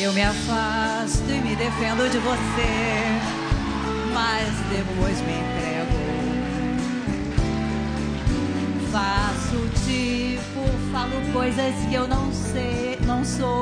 Eu me afasto e me defendo de você, mas depois me entrego. Faço tipo, falo coisas que eu não sei, não sou.